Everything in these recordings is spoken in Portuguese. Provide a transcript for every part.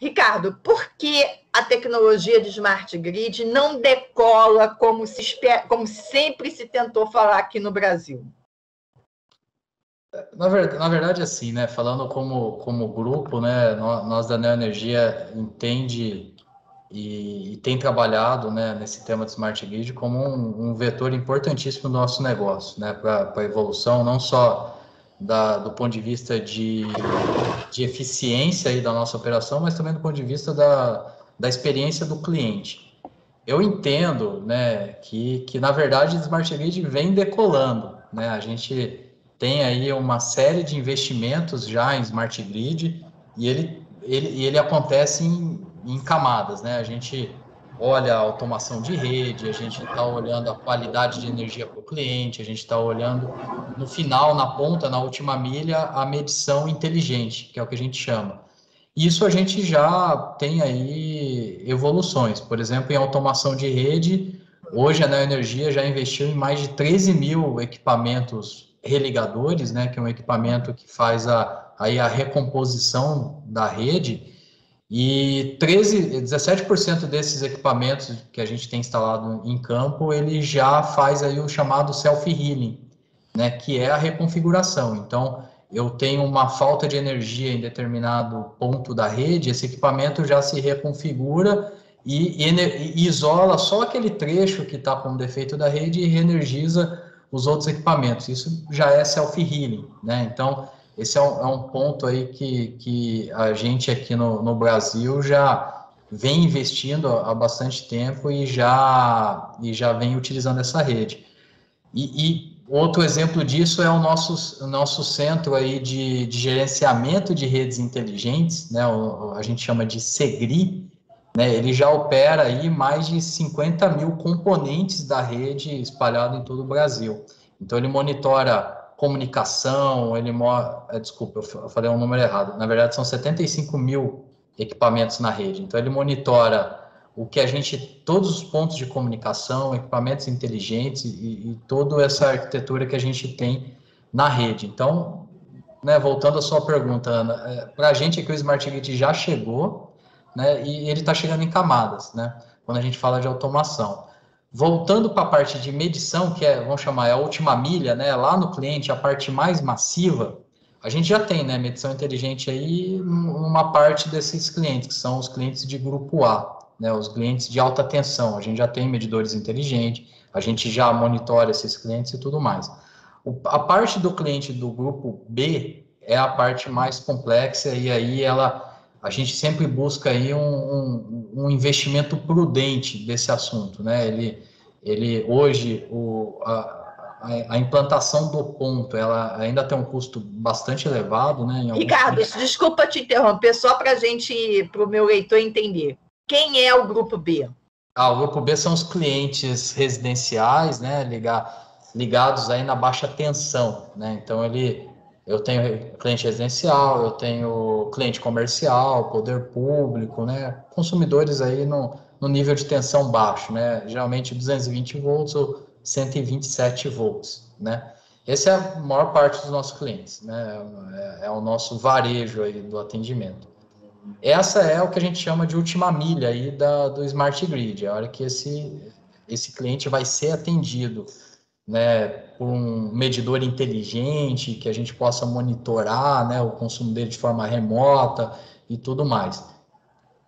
Ricardo, por que a tecnologia de smart grid não decola como, se espera, como sempre se tentou falar aqui no Brasil? Na verdade, na verdade, assim, né? Falando como, como grupo, né? Nós da Neoenergia entende e, e, tem trabalhado, né, nesse tema de smart grid como um, um vetor importantíssimo do nosso negócio, né? Para a evolução não só da, do ponto de vista de, de eficiência aí da nossa operação, mas também do ponto de vista da, da experiência do cliente. Eu entendo, né, que, que na verdade o Smart Grid vem decolando, né? A gente tem aí uma série de investimentos já em Smart Grid e ele, ele, ele acontece em, em camadas, né? A gente olha a automação de rede, a gente está olhando a qualidade de energia para o cliente, a gente está olhando no final, na ponta, na última milha, a medição inteligente, que é o que a gente chama. Isso a gente já tem aí evoluções, por exemplo, em automação de rede, hoje a Neoenergia já investiu em mais de 13 mil equipamentos religadores, né, que é um equipamento que faz a, aí a recomposição da rede, e 13, 17% desses equipamentos que a gente tem instalado em campo, ele já faz aí o chamado self-healing, né, que é a reconfiguração. Então, eu tenho uma falta de energia em determinado ponto da rede, esse equipamento já se reconfigura e, e, e isola só aquele trecho que está com defeito da rede e reenergiza os outros equipamentos. Isso já é self-healing, né? Então, esse é um, é um, ponto aí que, que a gente aqui no, no Brasil já vem investindo há bastante tempo e já, e já vem utilizando essa rede. E, e outro exemplo disso é o nosso, nosso centro aí de, de gerenciamento de redes inteligentes, né, o, a gente chama de SEGRI, né, ele já opera aí mais de 50 mil componentes da rede espalhado em todo o Brasil. Então, ele monitora comunicação, ele mora. Eh, desculpa, eu falei um número errado. Na verdade, são 75 mil equipamentos na rede. Então, ele monitora o que a gente, todos os pontos de comunicação, equipamentos inteligentes e, e toda essa arquitetura que a gente tem na rede. Então, né, voltando à sua pergunta, Ana, é, para a gente aqui o Smart Grid já chegou, né, e ele está chegando em camadas, né, quando a gente fala de automação. Voltando para a parte de medição, que é, vamos chamar, é a última milha, né, lá no cliente, a parte mais massiva, a gente já tem, né, medição inteligente aí, uma parte desses clientes, que são os clientes de grupo A, né, os clientes de alta tensão. A gente já tem medidores inteligentes, a gente já monitora esses clientes e tudo mais. O, a parte do cliente do grupo B é a parte mais complexa e aí ela a gente sempre busca aí um, um, um, investimento prudente desse assunto, né? Ele, ele hoje o, a, a, implantação do ponto, ela ainda tem um custo bastante elevado, né? Ricardo, desculpa te interromper, só para a gente, para o meu leitor entender. Quem é o grupo B? Ah, o grupo B são os clientes residenciais, né? Ligar, ligados aí na baixa tensão, né? Então ele eu tenho cliente residencial, eu tenho cliente comercial, poder público, né? Consumidores aí no, no nível de tensão baixo, né? Geralmente 220 volts ou 127 volts, né? Essa é a maior parte dos nossos clientes, né? É, é o nosso varejo aí do atendimento. Essa é o que a gente chama de última milha aí da, do Smart Grid, a hora que esse, esse cliente vai ser atendido né, por um medidor inteligente que a gente possa monitorar né, o consumo dele de forma remota e tudo mais.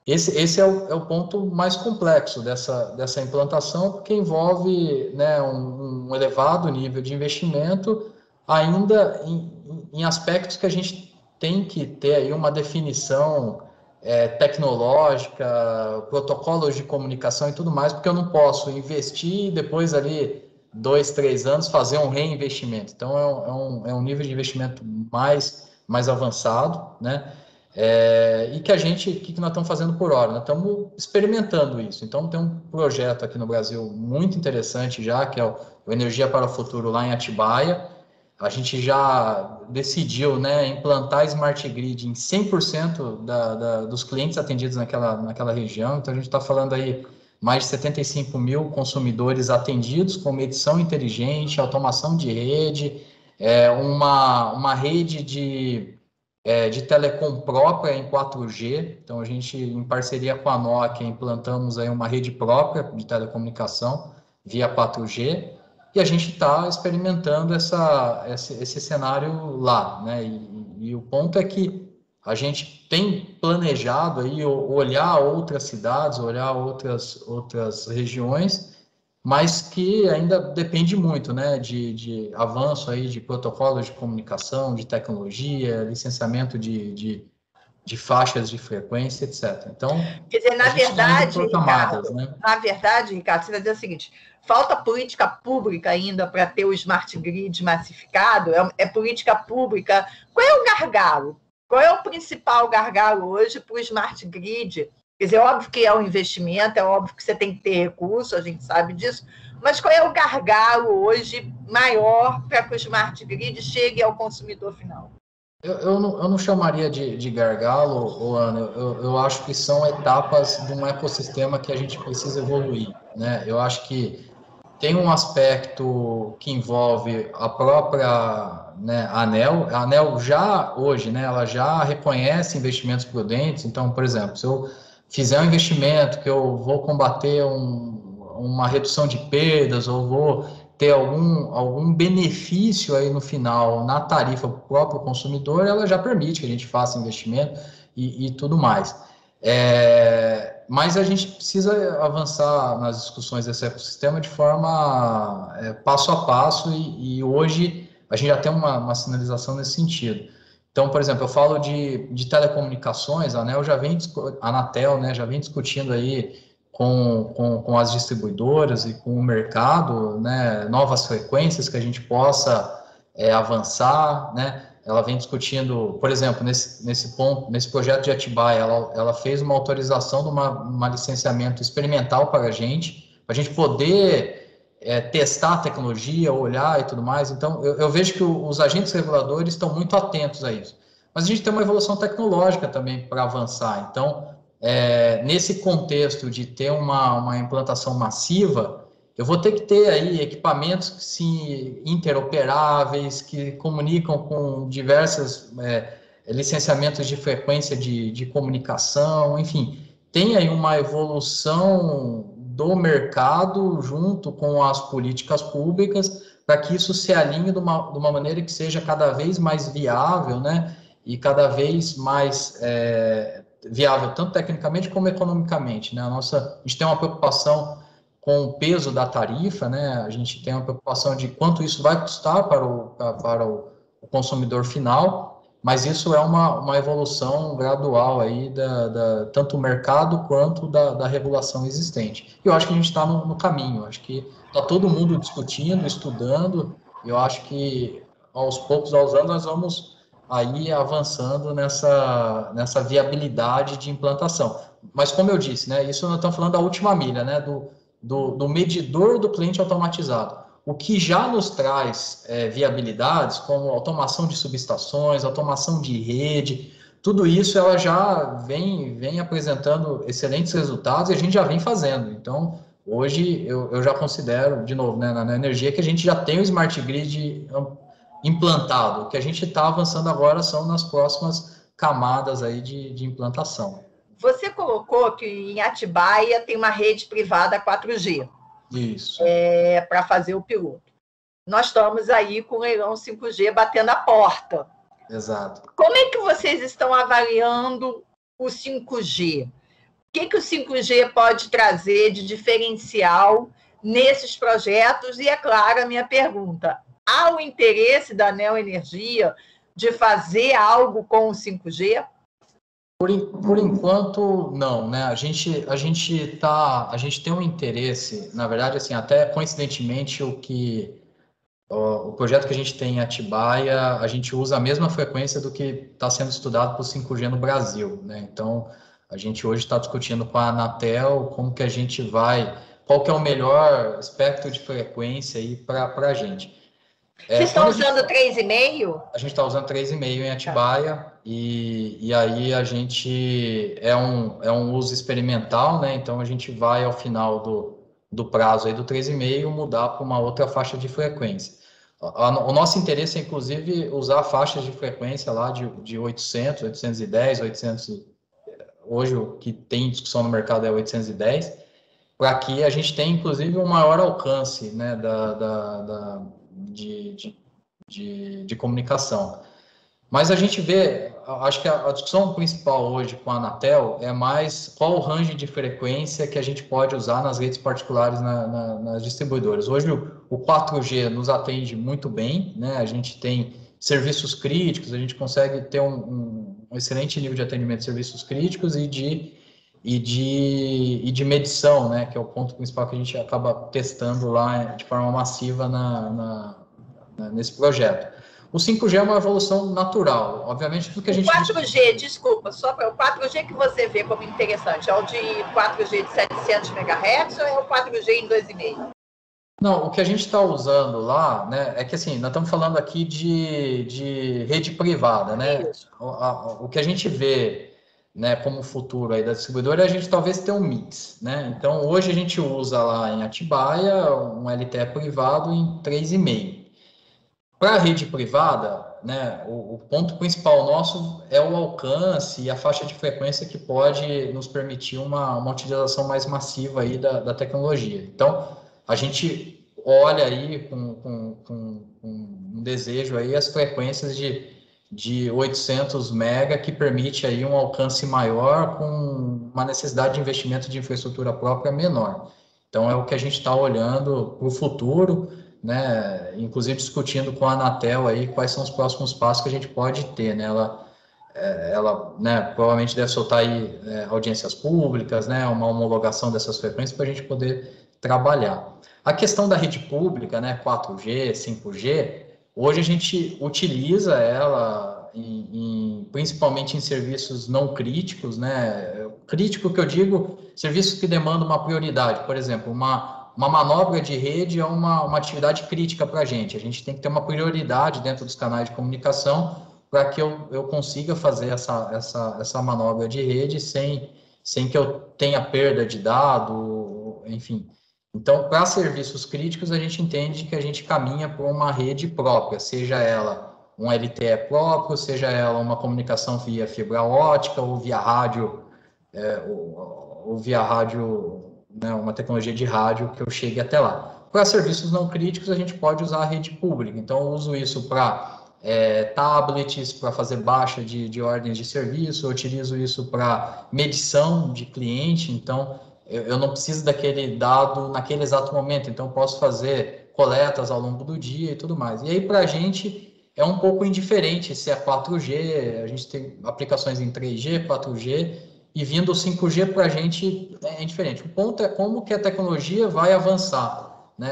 Esse, esse é, o, é o ponto mais complexo dessa, dessa implantação, porque envolve né, um, um elevado nível de investimento, ainda em, em, aspectos que a gente tem que ter aí uma definição é, tecnológica, protocolos de comunicação e tudo mais, porque eu não posso investir e depois ali dois, três anos fazer um reinvestimento. Então, é um, é um, é um nível de investimento mais, mais avançado, né? É, e que a gente, o que, que nós estamos fazendo por hora? Nós estamos experimentando isso. Então, tem um projeto aqui no Brasil muito interessante já, que é o, o Energia para o Futuro lá em Atibaia. A gente já decidiu né, implantar Smart Grid em 100% da, da, dos clientes atendidos naquela, naquela região. Então, a gente está falando aí mais de 75 mil consumidores atendidos com medição inteligente, automação de rede, é, uma, uma rede de, é, de telecom própria em 4G. Então, a gente, em parceria com a Nokia, implantamos aí uma rede própria de telecomunicação via 4G e a gente está experimentando essa, esse, esse, cenário lá, né? E, e, o ponto é que a gente tem planejado aí olhar outras cidades, olhar outras, outras regiões, mas que ainda depende muito, né, de, de avanço aí de protocolos de comunicação, de tecnologia, licenciamento de, de, de faixas de frequência, etc. Então, quer dizer, na tá verdade, Ricardo, né? na verdade, Ricardo, você vai dizer o seguinte: falta política pública ainda para ter o smart grid massificado, é, é, política pública. Qual é o gargalo? Qual é o principal gargalo hoje para o smart grid? Quer dizer, é óbvio que é um investimento, é óbvio que você tem que ter recurso, a gente sabe disso, mas qual é o gargalo hoje maior para que o smart grid chegue ao consumidor final? Eu, eu, não, eu não chamaria de, de gargalo, Ana. Eu, eu acho que são etapas de um ecossistema que a gente precisa evoluir. Né? Eu acho que tem um aspecto que envolve a própria né, ANEL. A ANEL já, hoje, né, ela já reconhece investimentos prudentes. Então, por exemplo, se eu fizer um investimento que eu vou combater um, uma redução de perdas ou vou ter algum, algum benefício aí no final na tarifa para o próprio consumidor, ela já permite que a gente faça investimento e, e tudo mais. É, mas a gente precisa avançar nas discussões desse ecossistema de forma é, passo a passo e, e, hoje a gente já tem uma, uma, sinalização nesse sentido. Então, por exemplo, eu falo de, de telecomunicações, a ANEL já vem, a Anatel, né, já vem discutindo aí com, com, com as distribuidoras e com o mercado, né, novas frequências que a gente possa é, avançar, né, ela vem discutindo, por exemplo, nesse, nesse ponto, nesse projeto de Atibaia, ela, ela fez uma autorização de uma, uma licenciamento experimental para a gente, para a gente poder é, testar a tecnologia, olhar e tudo mais. Então, eu, eu vejo que o, os agentes reguladores estão muito atentos a isso. Mas a gente tem uma evolução tecnológica também para avançar. Então, é, nesse contexto de ter uma, uma implantação massiva, eu vou ter que ter aí equipamentos que se interoperáveis, que comunicam com diversas é, licenciamentos de frequência de, de comunicação, enfim, tem aí uma evolução do mercado junto com as políticas públicas para que isso se alinhe de uma, de uma maneira que seja cada vez mais viável, né? E cada vez mais é, viável, tanto tecnicamente como economicamente, né? A nossa, a gente tem uma preocupação com o peso da tarifa, né, a gente tem uma preocupação de quanto isso vai custar para o, para o consumidor final, mas isso é uma, uma evolução gradual aí da, da tanto do mercado quanto da, da regulação existente. E eu acho que a gente está no, no, caminho, acho que está todo mundo discutindo, estudando, e eu acho que aos poucos, aos anos, nós vamos aí avançando nessa, nessa viabilidade de implantação. Mas como eu disse, né, isso nós estamos falando da última milha, né, do, do, do medidor do cliente automatizado. O que já nos traz é, viabilidades, como automação de subestações, automação de rede, tudo isso ela já vem, vem apresentando excelentes resultados e a gente já vem fazendo. Então, hoje eu, eu já considero, de novo, né, na energia, que a gente já tem o Smart Grid implantado. O que a gente está avançando agora são nas próximas camadas aí de, de implantação. Você colocou que em Atibaia tem uma rede privada 4G. Isso. É, para fazer o piloto. Nós estamos aí com o leilão 5G batendo a porta. Exato. Como é que vocês estão avaliando o 5G? O que, que o 5G pode trazer de diferencial nesses projetos? E, é claro, a minha pergunta: há o interesse da Neo Energia de fazer algo com o 5G? Por, por enquanto, não, né? A gente, a gente tá, a gente tem um interesse, na verdade, assim, até coincidentemente o que o, projeto que a gente tem em Atibaia, a gente usa a mesma frequência do que está sendo estudado o 5G no Brasil, né? Então, a gente hoje está discutindo com a Anatel como que a gente vai, qual que é o melhor espectro de frequência aí para a gente. É, Vocês estão usando 3,5? A gente está usando 3,5 em Atibaia tá. e, e aí a gente é um, é um uso experimental, né? Então a gente vai ao final do, do prazo aí do 3,5 mudar para uma outra faixa de frequência. o nosso interesse é, inclusive, usar faixas de frequência lá de, de 800, 810, 800. Hoje o que tem discussão no mercado é 810, para que a gente tenha, inclusive, um maior alcance né, da, da, da de, de, de, de comunicação. Mas a gente vê, acho que a, discussão principal hoje com a Anatel é mais qual o range de frequência que a gente pode usar nas redes particulares na, na, nas distribuidoras. Hoje o, o 4G nos atende muito bem, né? A gente tem serviços críticos, a gente consegue ter um, um, um excelente nível de atendimento de serviços críticos e de, e de, e de medição, né? Que é o ponto principal que a gente acaba testando lá de forma massiva na nesse projeto. O 5G é uma evolução natural. Obviamente, tudo que a gente. O 4G, desculpa, só para o 4G que você vê como interessante, é o de 4G de 700 MHz ou é o 4G em 2,5? Não, o que a gente está usando lá, né, é que assim, nós estamos falando aqui de, de rede privada, né? O, a, o que a gente vê né, como futuro aí da distribuidora, é a gente talvez ter um mix, né? Então, hoje a gente usa lá em Atibaia um LTE privado em 3,5. Para a rede privada, né, o, o, ponto principal nosso é o alcance e a faixa de frequência que pode nos permitir uma, uma utilização mais massiva aí da, da tecnologia. Então, a gente olha aí com, com, com, com um desejo aí as frequências de, de 800 mega que permite aí um alcance maior com uma necessidade de investimento de infraestrutura própria menor. Então, é o que a gente está olhando para o futuro, né, inclusive discutindo com a Anatel aí quais são os próximos passos que a gente pode ter, né, ela, é, ela né, provavelmente deve soltar aí é, audiências públicas, né, uma homologação dessas frequências para a gente poder trabalhar. A questão da rede pública, né, 4G, 5G, hoje a gente utiliza ela em, em, principalmente em serviços não críticos, né, crítico que eu digo, serviços que demandam uma prioridade, por exemplo, uma uma manobra de rede é uma, uma atividade crítica para a gente. A gente tem que ter uma prioridade dentro dos canais de comunicação para que eu, eu consiga fazer essa, essa, essa manobra de rede sem, sem que eu tenha perda de dado, enfim. Então, para serviços críticos, a gente entende que a gente caminha por uma rede própria, seja ela um LTE próprio, seja ela uma comunicação via fibra ótica ou via rádio, é, ou, ou via rádio né, uma tecnologia de rádio que eu chegue até lá. Para serviços não críticos, a gente pode usar a rede pública. Então, eu uso isso para é, tablets, para fazer baixa de, de ordens de serviço, eu utilizo isso para medição de cliente. Então, eu, eu, não preciso daquele dado naquele exato momento. Então, eu posso fazer coletas ao longo do dia e tudo mais. E aí, para a gente, é um pouco indiferente se é 4G, a gente tem aplicações em 3G, 4G, e vindo o 5G para a gente é diferente. O ponto é como que a tecnologia vai avançar. Né?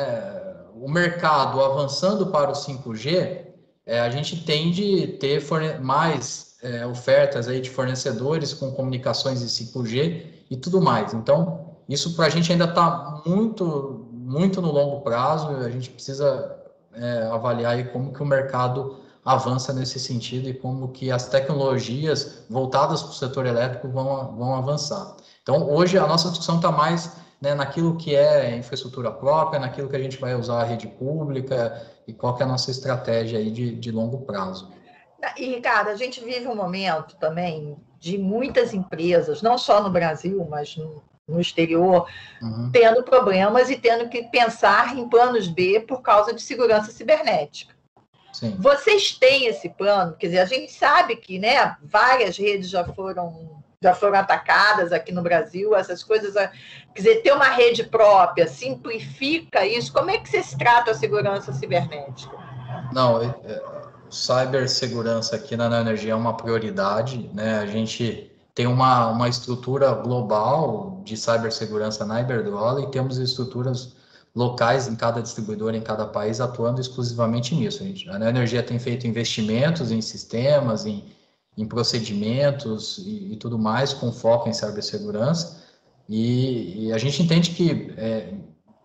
O mercado avançando para o 5G, é, a gente tende a ter mais é, ofertas aí de fornecedores com comunicações em 5G e tudo mais. Então, isso para a gente ainda está muito, muito no longo prazo. A gente precisa é, avaliar aí como que o mercado avança nesse sentido e como que as tecnologias voltadas para o setor elétrico vão, vão avançar. Então, hoje a nossa discussão está mais né, naquilo que é infraestrutura própria, naquilo que a gente vai usar a rede pública e qual que é a nossa estratégia aí de, de longo prazo. E, Ricardo, a gente vive um momento também de muitas empresas, não só no Brasil, mas no, no exterior, uhum. tendo problemas e tendo que pensar em planos B por causa de segurança cibernética. Sim. Vocês têm esse plano? Quer dizer, a gente sabe que né, várias redes já foram já foram atacadas aqui no Brasil, essas coisas. Quer dizer, ter uma rede própria simplifica isso. Como é que você se trata a segurança cibernética? Não, é, é, cibersegurança aqui na Energia é uma prioridade, né? A gente tem uma, uma estrutura global de cibersegurança na Iberdrola e temos estruturas locais em cada distribuidor, em cada país, atuando exclusivamente nisso. A, gente, a Energia tem feito investimentos em sistemas, em, em procedimentos e, e, tudo mais, com foco em cibersegurança. E, e a gente entende que, é,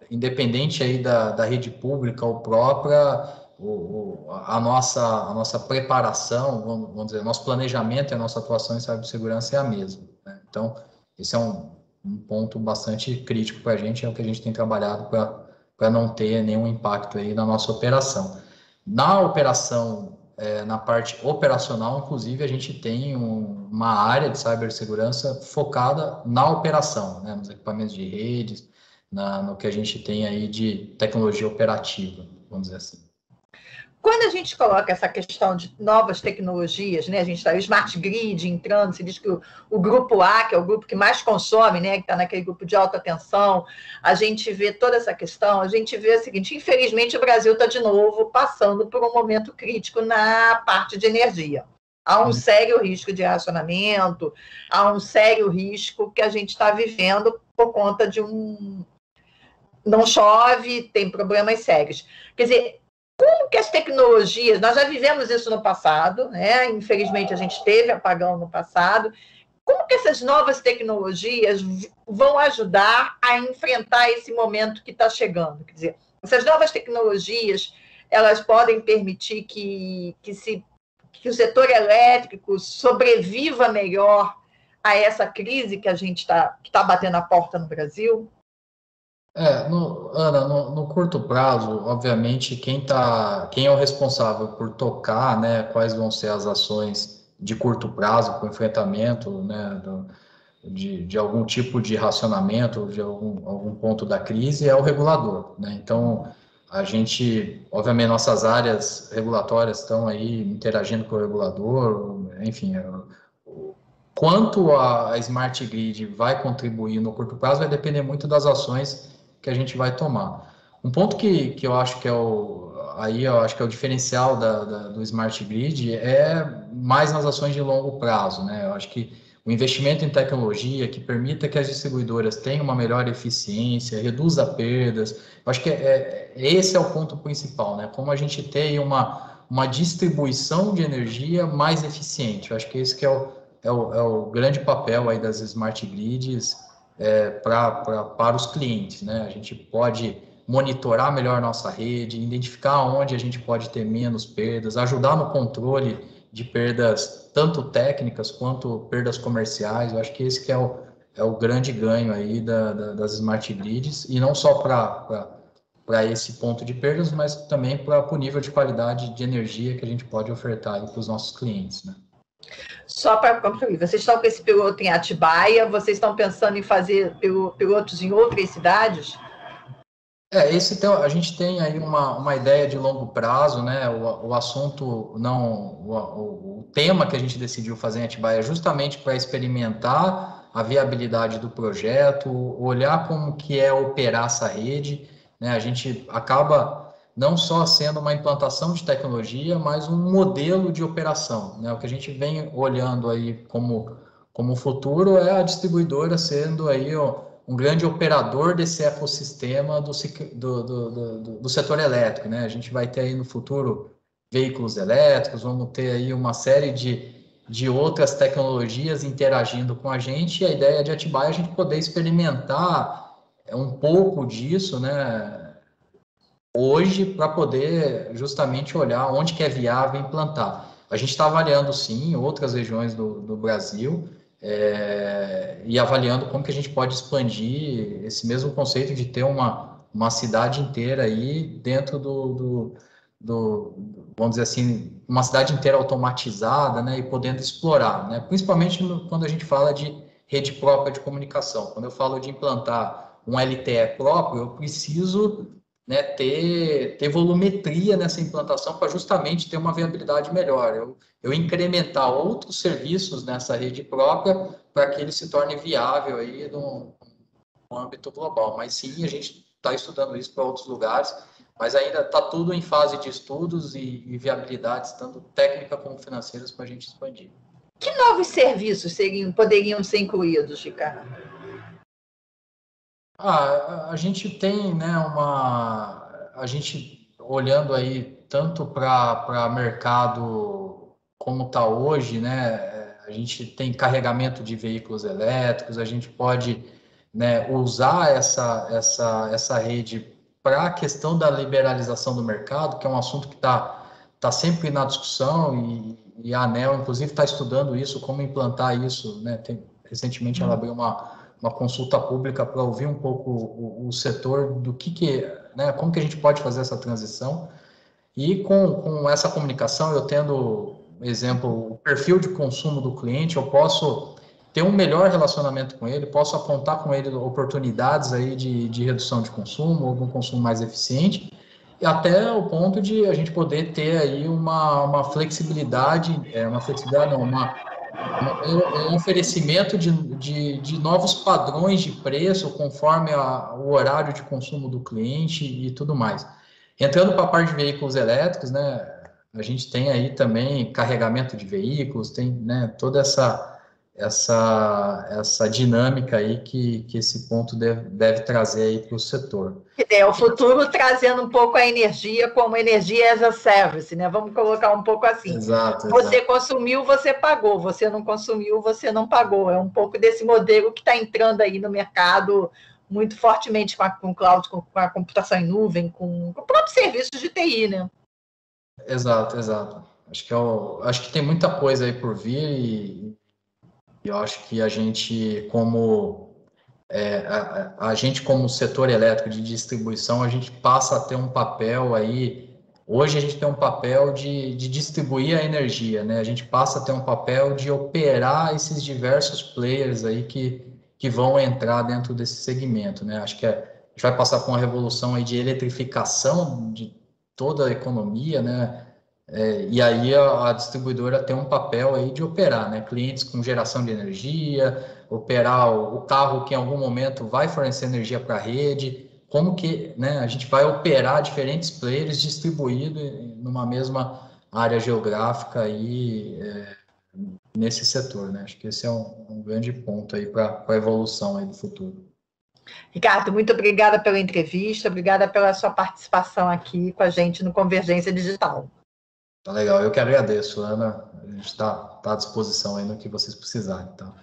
independente aí da, da rede pública ou própria, o, o, a, nossa, a nossa preparação, vamos, vamos dizer, nosso planejamento e a nossa atuação em cibersegurança é a mesma. Né? Então, esse é um, um ponto bastante crítico para a gente, é o que a gente tem trabalhado para não ter nenhum impacto aí na nossa operação. Na operação, é, na parte operacional, inclusive, a gente tem um, uma área de cibersegurança focada na operação, né, nos equipamentos de redes, na, no que a gente tem aí de tecnologia operativa, vamos dizer assim. Quando a gente coloca essa questão de novas tecnologias, né, a gente está o Smart Grid entrando, se diz que o, o, grupo A, que é o grupo que mais consome, né, que está naquele grupo de alta tensão, a gente vê toda essa questão, a gente vê o seguinte, infelizmente o Brasil está de novo passando por um momento crítico na parte de energia. Há um uhum. sério risco de racionamento, há um sério risco que a gente está vivendo por conta de um. Não chove, tem problemas sérios. Quer dizer, que as tecnologias, nós já vivemos isso no passado, né? Infelizmente a gente teve apagão no passado. Como que essas novas tecnologias vão ajudar a enfrentar esse momento que está chegando? Quer dizer, essas novas tecnologias, elas podem permitir que, que, se, que o setor elétrico sobreviva melhor a essa crise que a gente está tá batendo a porta no Brasil? É, no, Ana, no, no, curto prazo, obviamente, quem tá, quem é o responsável por tocar, né, quais vão ser as ações de curto prazo para o enfrentamento, né, do, de, de algum tipo de racionamento, de algum, algum ponto da crise, é o regulador, né? Então, a gente, obviamente, nossas áreas regulatórias estão aí interagindo com o regulador, enfim, é, quanto a Smart Grid vai contribuir no curto prazo vai depender muito das ações que a gente vai tomar. Um ponto que, que eu acho que é o aí eu acho que é o diferencial da, da, do smart grid é mais nas ações de longo prazo, né? Eu acho que o investimento em tecnologia que permita que as distribuidoras tenham uma melhor eficiência, reduza perdas. Eu acho que é, é, esse é o ponto principal, né? Como a gente tem uma, uma distribuição de energia mais eficiente. Eu acho que esse que é o, é o, é o grande papel aí das smart grids é, pra, pra, para os clientes. Né? A gente pode monitorar melhor nossa rede, identificar onde a gente pode ter menos perdas, ajudar no controle de perdas tanto técnicas quanto perdas comerciais. Eu acho que esse que é o, é o grande ganho aí da, da, das smart grids e não só para esse ponto de perdas, mas também para o nível de qualidade de energia que a gente pode ofertar para os nossos clientes, né? Só para concluir, vocês estão com esse piloto em Atibaia, vocês estão pensando em fazer pilotos em outras cidades? É, esse tem, a gente tem aí uma, uma ideia de longo prazo, né? O, o assunto, não, o, o tema que a gente decidiu fazer em Atibaia é justamente para experimentar a viabilidade do projeto, olhar como que é operar essa rede, né? A gente acaba não só sendo uma implantação de tecnologia, mas um modelo de operação. Né? O que a gente vem olhando aí como, como futuro é a distribuidora sendo aí ó, um grande operador desse ecossistema do, do, do, do, do setor elétrico. Né? A gente vai ter aí no futuro veículos elétricos, vamos ter aí uma série de, de outras tecnologias interagindo com a gente, e a ideia de Atibaia é a gente poder experimentar um pouco disso, né, hoje para poder justamente olhar onde que é viável implantar. A gente está avaliando sim outras regiões do, do Brasil é, e avaliando como que a gente pode expandir esse mesmo conceito de ter uma, uma cidade inteira aí dentro do, do, do vamos dizer assim, uma cidade inteira automatizada, né, e podendo explorar, né, principalmente no, quando a gente fala de rede própria de comunicação. Quando eu falo de implantar um LTE próprio, eu preciso né, ter, ter volumetria nessa implantação para justamente ter uma viabilidade melhor. Eu, eu incrementar outros serviços nessa rede própria para que ele se torne viável aí no, no âmbito global. Mas sim, a gente está estudando isso para outros lugares, mas ainda está tudo em fase de estudos e, e viabilidades, tanto técnica como financeiras, para a gente expandir. Que novos serviços seriam, poderiam ser incluídos, Ricardo? Ah, a gente tem, né, uma. A gente olhando aí tanto para mercado como está hoje, né? A gente tem carregamento de veículos elétricos, a gente pode né, usar essa, essa, essa rede para a questão da liberalização do mercado, que é um assunto que está tá sempre na discussão e, e a ANEL, inclusive, está estudando isso, como implantar isso. Né? Tem, recentemente ela abriu uma, uma consulta pública para ouvir um pouco o, o, setor do que, que né, como que a gente pode fazer essa transição. E com, com essa comunicação, eu tendo, exemplo, o perfil de consumo do cliente, eu posso ter um melhor relacionamento com ele, posso apontar com ele oportunidades aí de, de redução de consumo, ou de um consumo mais eficiente, e até o ponto de a gente poder ter aí uma, uma flexibilidade, é, uma flexibilidade não, uma, um oferecimento de, de, de, novos padrões de preço conforme a, o horário de consumo do cliente e tudo mais. Entrando para a parte de veículos elétricos, né, a gente tem aí também carregamento de veículos, tem né, toda essa essa, essa dinâmica aí que, que esse ponto deve, deve trazer aí para o setor. É, o futuro trazendo um pouco a energia como energia as a service, né? Vamos colocar um pouco assim. Exato. Você exato. consumiu, você pagou. Você não consumiu, você não pagou. É um pouco desse modelo que está entrando aí no mercado muito fortemente com, a, com o cloud, com, com a computação em nuvem, com, com o próprio serviço de TI, né? Exato, exato. Acho que, eu, é acho que tem muita coisa aí por vir e eu acho que a gente, como é, a, a, gente como setor elétrico de distribuição, a gente passa a ter um papel aí. Hoje a gente tem um papel de, de distribuir a energia, né? A gente passa a ter um papel de operar esses diversos players aí que, que vão entrar dentro desse segmento, né? Acho que é, a gente vai passar por uma revolução aí de eletrificação de toda a economia, né? É, e aí a, a, distribuidora tem um papel aí de operar, né? Clientes com geração de energia, operar o, o carro que em algum momento vai fornecer energia para a rede, como que né, a gente vai operar diferentes players distribuídos numa mesma área geográfica aí é, nesse setor, né? Acho que esse é um, um grande ponto aí para a evolução aí do futuro. Ricardo, muito obrigada pela entrevista, obrigada pela sua participação aqui com a gente no Convergência Digital. Tá legal, eu que agradeço, Ana. A gente está tá à disposição aí no que vocês precisarem. Tá?